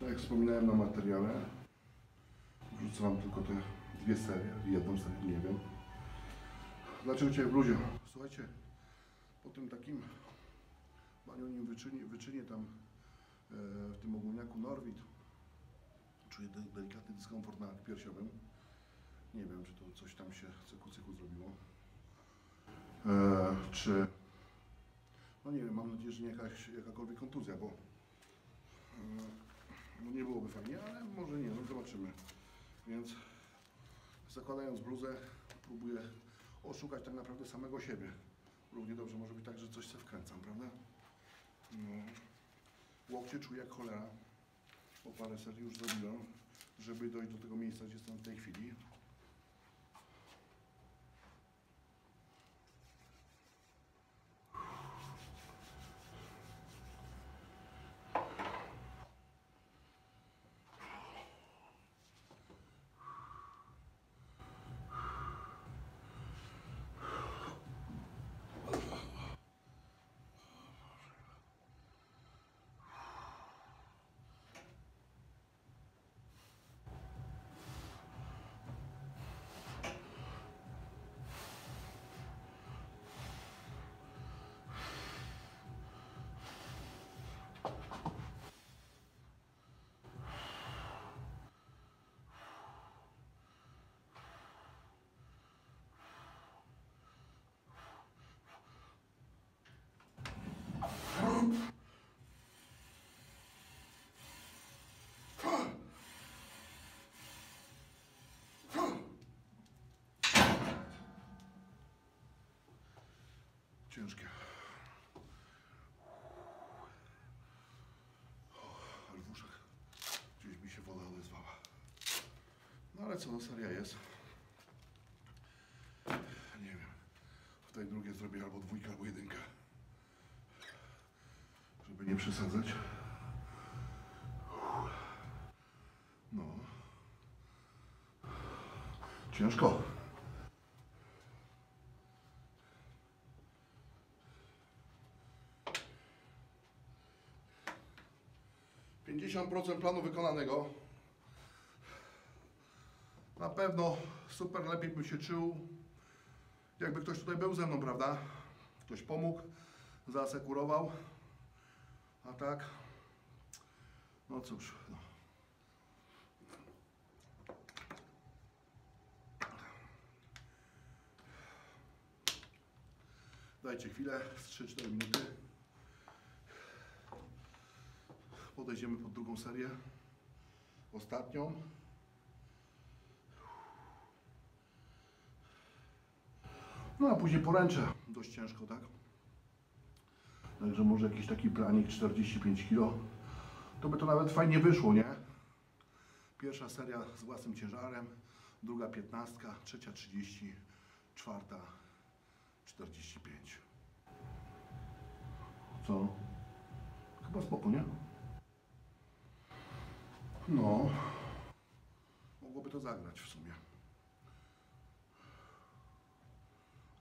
Tak jak wspominałem na materiale, wrzucę Wam tylko te dwie serie, jedną serię, nie wiem. Dlaczego Cię w bluzie? Słuchajcie, po tym takim banionim wyczynie, wyczynie tam e, w tym ogólniaku Norwid czuję de, delikatny dyskomfort na piersiowym. Nie wiem, czy to coś tam się cyku cyku zrobiło. E, czy no nie wiem, mam nadzieję, że nie jakaś, jakakolwiek kontuzja, bo e, nie byłoby fajnie, ale może nie, no zobaczymy. Więc zakładając bluzę, próbuję oszukać tak naprawdę samego siebie. Równie dobrze może być tak, że coś se wkręcam, prawda? No. Łokcie czuję jak cholera, bo parę serii już zrobiłem, żeby dojść do tego miejsca, gdzie jestem w tej chwili. Ciężkie. Ale w uszach gdzieś mi się woda odezwała. No ale co, no seria jest. Nie wiem. W tej drugiej zrobię albo dwójkę, albo jedynkę. Żeby nie przesadzać. No. Ciężko. Pięćdziesiąt procent planu wykonanego. Na pewno super lepiej bym się czuł, jakby ktoś tutaj był ze mną, prawda? Ktoś pomógł, zaasekurował. A tak, no cóż. No. Dajcie chwilę, z 3-4 minuty. Podejdziemy pod drugą serię. Ostatnią. No a później poręczę. Dość ciężko, tak? Także może jakiś taki planik 45 kg. To by to nawet fajnie wyszło, nie? Pierwsza seria z własnym ciężarem, druga 15, trzecia 30, czwarta 45. Co? Chyba spoko, nie? No. Mogłoby to zagrać w sumie.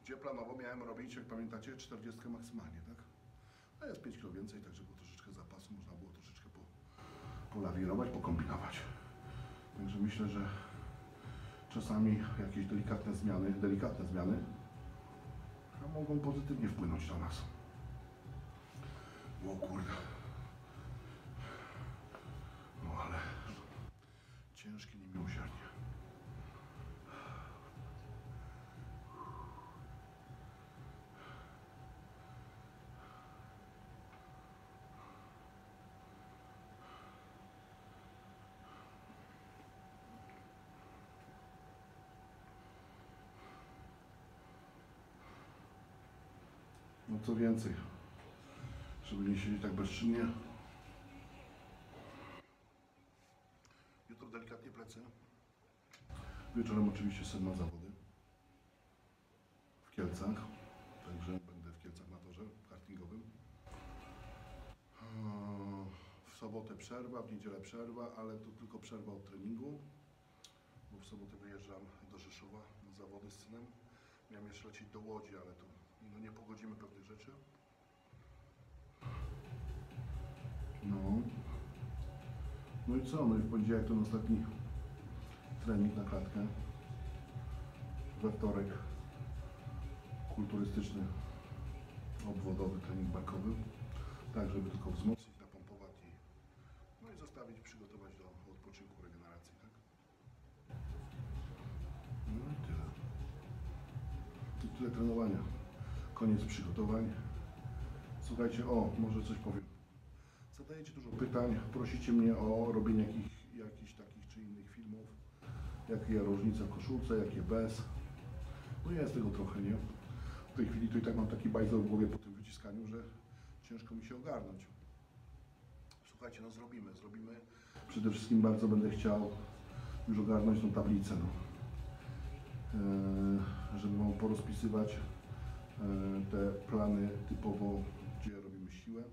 Gdzie planowo miałem robić, jak pamiętacie, 40 maksymalnie, tak? A jest 5 kg więcej, także było troszeczkę zapasu, można było troszeczkę po, polawirować, pokombinować. Także myślę, że czasami jakieś delikatne zmiany, delikatne zmiany mogą pozytywnie wpłynąć na nas. O kurde. No ale ciężkie niemiłosiernie. No co więcej, żeby nie siedzieć tak bezczynnie. Delikatnie plecy. Wieczorem oczywiście sen na zawody w Kielcach. Także będę w Kielcach na torze kartingowym. W sobotę przerwa, w niedzielę przerwa, ale to tylko przerwa od treningu. Bo w sobotę wyjeżdżam do Rzeszowa na zawody z synem. Miałem jeszcze lecieć do Łodzi, ale to no, nie pogodzimy pewnych rzeczy. No. I co? No i w poniedziałek ten ostatni trening na klatkę. We wtorek kulturystyczny, obwodowy trening barkowy. Tak, żeby tylko wzmocnić, napompować i, no i zostawić, przygotować do odpoczynku, regeneracji, tak? No i tyle. I tyle trenowania. Koniec przygotowań. Słuchajcie, o, może coś powiem. Zadajecie dużo pytań, prosicie mnie o robienie jakich, jakichś takich czy innych filmów. Jakie różnice w koszulce, jakie bez. No jest tego trochę, nie? W tej chwili to i tak mam taki bajzel w głowie po tym wyciskaniu, że ciężko mi się ogarnąć. Słuchajcie, no zrobimy, zrobimy. Przede wszystkim bardzo będę chciał już ogarnąć tą tablicę, no. Eee, żeby wam porozpisywać eee, te plany typowo, gdzie robimy siłę,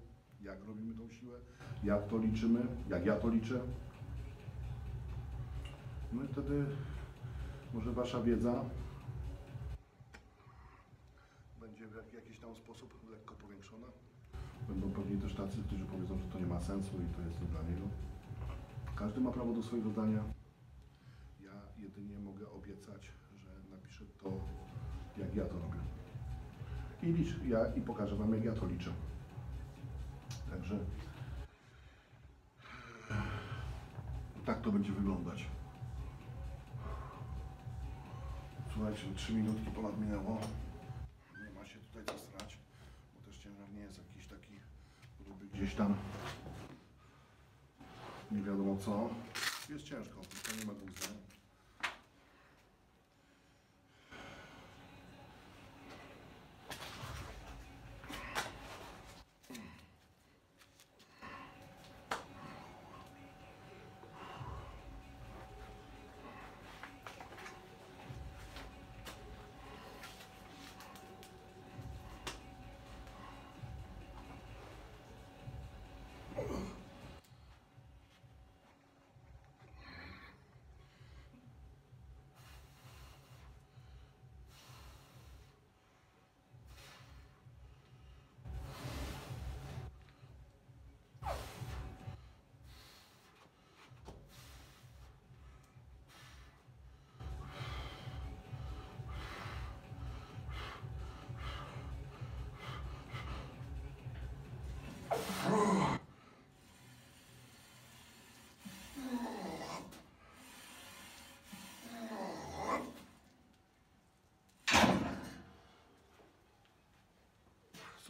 jak robimy tą siłę, jak to liczymy, jak ja to liczę. No i wtedy może wasza wiedza będzie w jak- jakiś tam sposób lekko powiększona. Będą pewnie też tacy, którzy powiedzą, że to nie ma sensu i to jest nie dla niego. Każdy ma prawo do swojego zdania. Ja jedynie mogę obiecać, że napiszę to, jak ja to robię. I licz, ja i pokażę Wam, jak ja to liczę. Także tak to będzie wyglądać. Słuchajcie, trzy minutki ponad minęło. Nie ma się tutaj co strać, bo też ciężar nie jest jakiś taki, żeby gdzieś tam nie wiadomo co. Jest ciężko, to nie ma dwóch.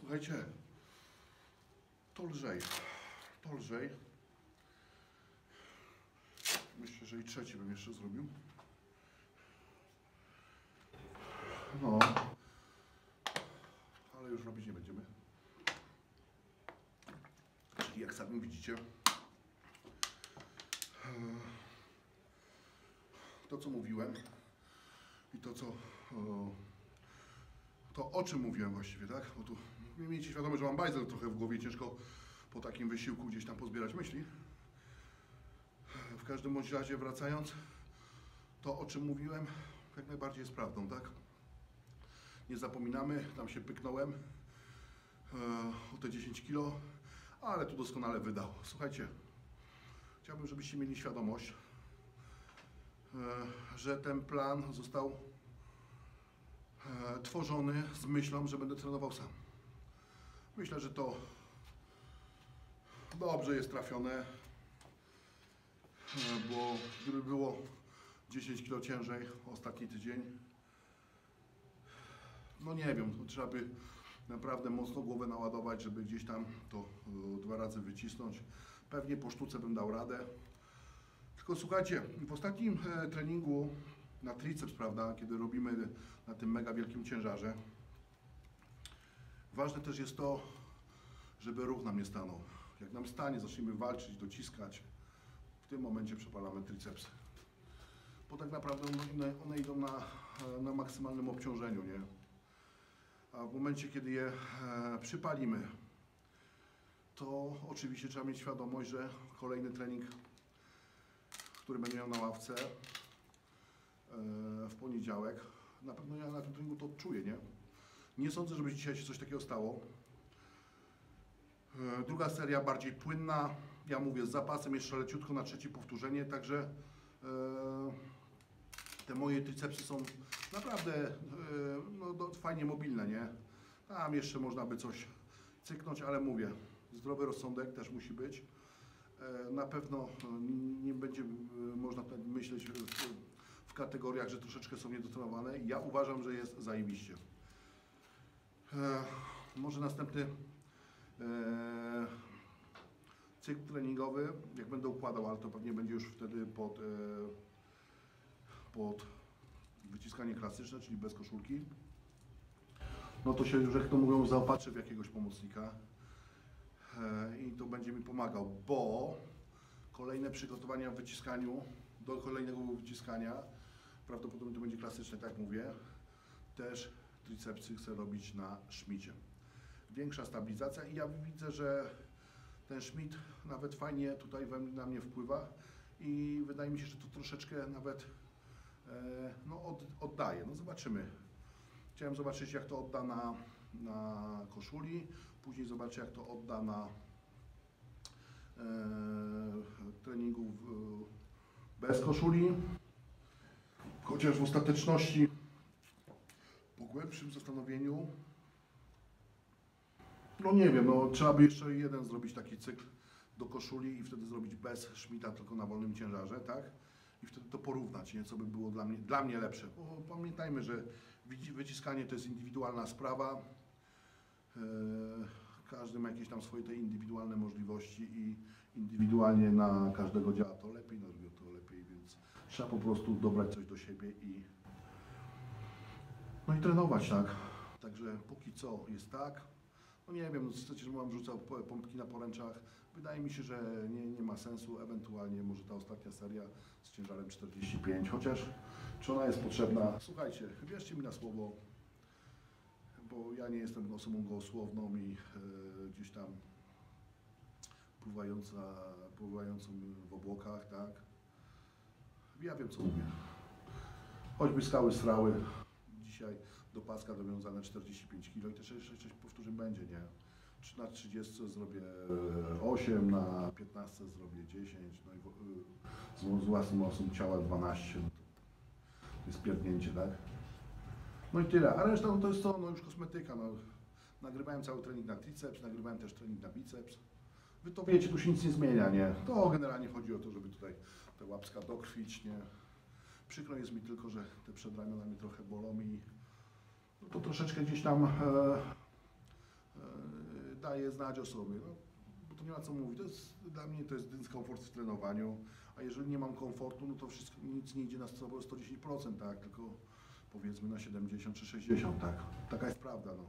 Słuchajcie, to lżej, to lżej. Myślę, że i trzeci bym jeszcze zrobił. No, ale już robić nie będziemy. Czyli jak sami widzicie, e, to co mówiłem i to co o, to o czym mówiłem właściwie, tak? Bo tu miejcie świadomość, że mam bajzel trochę w głowie, ciężko po takim wysiłku gdzieś tam pozbierać myśli. W każdym bądź razie wracając, to o czym mówiłem, jak najbardziej jest prawdą, tak? Nie zapominamy, tam się pyknąłem e, o te 10 kilo, ale tu doskonale wydał. Słuchajcie, chciałbym, żebyście mieli świadomość, e, że ten plan został e, tworzony z myślą, że będę trenował sam. Myślę, że to dobrze jest trafione, e, bo gdyby było 10 kg ciężej ostatni tydzień, no nie wiem, to trzeba by naprawdę mocno głowę naładować, żeby gdzieś tam to e, dwa razy wycisnąć. Pewnie po sztuce bym dał radę. Tylko słuchajcie, w ostatnim e, treningu na triceps, prawda, kiedy robimy na tym mega wielkim ciężarze, ważne też jest to, żeby ruch nam nie stanął. Jak nam stanie, zaczniemy walczyć, dociskać, w tym momencie przepalamy tricepsy. Bo tak naprawdę one, one idą na, na maksymalnym obciążeniu, nie? A w momencie, kiedy je e, przypalimy, to oczywiście trzeba mieć świadomość, że kolejny trening, który będę miał na ławce e, w poniedziałek, na pewno ja na tym treningu to odczuję, nie? Nie sądzę, żeby dzisiaj się coś takiego stało. E, Druga seria bardziej płynna, Ja mówię z zapasem jeszcze leciutko na trzecie powtórzenie, także e, te moje tricepsy są naprawdę e, no, fajnie mobilne, nie? Tam jeszcze można by coś cyknąć, ale mówię, zdrowy rozsądek też musi być. Na pewno nie będzie można tutaj myśleć w kategoriach, że troszeczkę są niedotrenowane. Ja uważam, że jest zajebiście. E, Może następny e, cykl treningowy, jak będę układał, ale to pewnie będzie już wtedy pod, e, pod wyciskanie klasyczne, czyli bez koszulki. No to się już, jak to mówią, zaopatrzę w jakiegoś pomocnika i to będzie mi pomagał, bo kolejne przygotowania w wyciskaniu, do kolejnego wyciskania, prawdopodobnie to będzie klasyczne, tak mówię, też tricepsy chcę robić na szmicie. Większa stabilizacja i ja widzę, że ten szmit nawet fajnie tutaj na mnie wpływa i wydaje mi się, że to troszeczkę nawet e, no, od, oddaje. No zobaczymy. Chciałem zobaczyć jak to odda na, na koszuli, później zobaczę jak to odda na e, treningu w, bez koszuli. Chociaż w ostateczności głębszym zastanowieniu no nie wiem, no trzeba by jeszcze jeden zrobić taki cykl do koszuli i wtedy zrobić bez szmita, tylko na wolnym ciężarze, tak? I wtedy to porównać, nie? co by było dla mnie, dla mnie lepsze. Bo pamiętajmy, że wyciskanie to jest indywidualna sprawa. Eee, Każdy ma jakieś tam swoje te indywidualne możliwości i indywidualnie na każdego działa to lepiej, na drugiego to lepiej, więc trzeba po prostu dobrać coś do siebie i no i trenować, tak. Także póki co jest tak. No nie wiem, no chcecie, że mam rzucał po- pompki na poręczach. Wydaje mi się, że nie, nie ma sensu. Ewentualnie może ta ostatnia seria z ciężarem 45, chociaż czy ona jest potrzebna? Słuchajcie, wierzcie mi na słowo, bo ja nie jestem osobą gołosłowną i e, gdzieś tam pływająca, pływającą w obłokach, tak. Ja wiem co mówię. Choćby skały strały, dzisiaj do paska dowiązane 45 kg i te 6, 6, 6 powtórzeń będzie, nie? Na 30 zrobię e, 8, na 15 zrobię 10, no i y, z, własną mocą ciała 12, no to, jest pierdnięcie, tak? No i tyle, a reszta no to jest to, no już kosmetyka, no. Nagrywałem cały trening na triceps, nagrywałem też trening na biceps. Wy to wiecie, tu się nic nie zmienia, nie? To generalnie chodzi o to, żeby tutaj te łapska dokrwić, nie? Przykro jest mi tylko, że te przedramiona mnie trochę bolą to troszeczkę gdzieś tam e, e, daje znać o sobie. No, bo to nie ma co mówić. To jest, dla mnie to jest dyskomfort w trenowaniu, a jeżeli nie mam komfortu, no to wszystko, nic nie idzie na 100, 110%, tak? Tylko powiedzmy na 70 czy 60, tak? Taka jest prawda, no.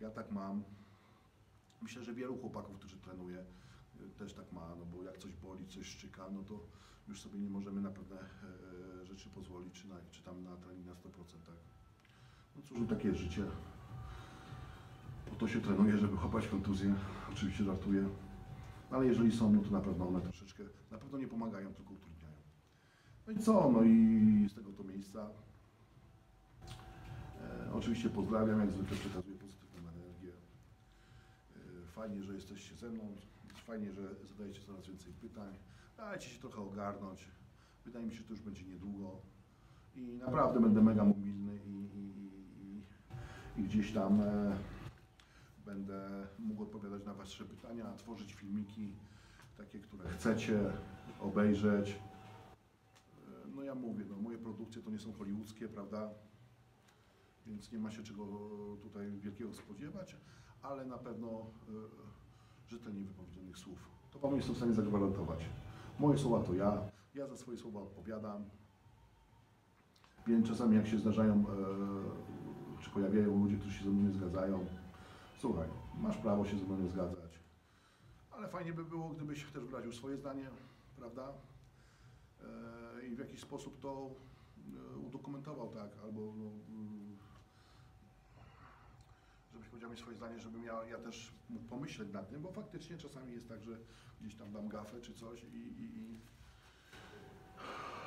Ja tak mam. Myślę, że wielu chłopaków, którzy trenuje, y, też tak ma, no bo jak coś boli, coś szczyka, no to już sobie nie możemy na pewne e, rzeczy pozwolić, czy, na, czy tam na trening na 100%, tak? No takie jest życie. Po to się trenuje, żeby chopać kontuzję. Oczywiście żartuję. Ale jeżeli są, no to na pewno one troszeczkę, na pewno nie pomagają, tylko utrudniają. No i co? No i z tego to miejsca e, oczywiście pozdrawiam, jak zwykle przekazuję pozytywną energię. E, fajnie, że jesteście ze mną. Fajnie, że zadajecie coraz więcej pytań. Dajcie się trochę ogarnąć. Wydaje mi się, że to już będzie niedługo. I naprawdę będę mega mobilny gdzieś tam e, będę mógł odpowiadać na Wasze pytania, tworzyć filmiki, takie, które chcecie obejrzeć. E, No ja mówię, no, moje produkcje to nie są hollywoodzkie, prawda? Więc nie ma się czego tutaj wielkiego spodziewać, ale na pewno e, rzetelnie wypowiedzianych słów. To Wam jestem w stanie zagwarantować. Moje słowa to ja, ja za swoje słowa odpowiadam. Więc czasami jak się zdarzają, e, pojawiają ludzie, którzy się ze mną nie zgadzają, słuchaj, masz prawo się ze mną nie zgadzać, ale fajnie by było, gdybyś też wyraził swoje zdanie, prawda? E, I w jakiś sposób to e, udokumentował, tak, albo no, mm, żebyś powiedział mi swoje zdanie, żebym ja, ja też mógł pomyśleć nad tym, bo faktycznie czasami jest tak, że gdzieś tam dam gafę czy coś i, i, i,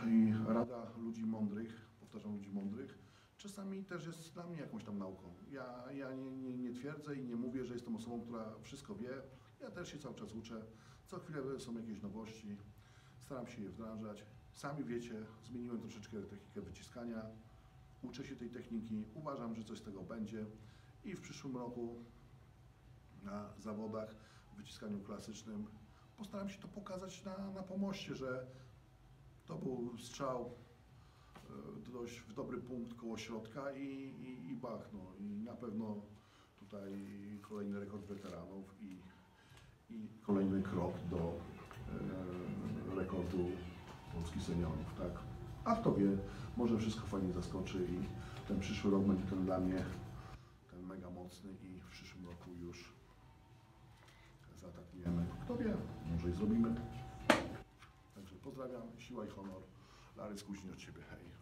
i rada ludzi mądrych, powtarzam ludzi mądrych, czasami też jest dla mnie jakąś tam nauką. Ja, ja nie, nie, nie twierdzę i nie mówię, że jestem osobą, która wszystko wie. Ja też się cały czas uczę. Co chwilę są jakieś nowości. Staram się je wdrażać. Sami wiecie, zmieniłem troszeczkę technikę wyciskania. Uczę się tej techniki. Uważam, że coś z tego będzie. I w przyszłym roku na zawodach w wyciskaniu klasycznym postaram się to pokazać na, na pomoście, że to był strzał dość w dobry punkt koło środka i, i, i bach, no. I na pewno tutaj kolejny rekord weteranów i, i kolejny krok do e, rekordu Polski seniorów, tak? A kto wie, może wszystko fajnie zaskoczy i ten przyszły rok będzie ten dla mnie ten mega mocny i w przyszłym roku już zaatakujemy. Kto wie, może i zrobimy. Także pozdrawiam, siła i honor. Larys Kuźni od Ciebie, hej.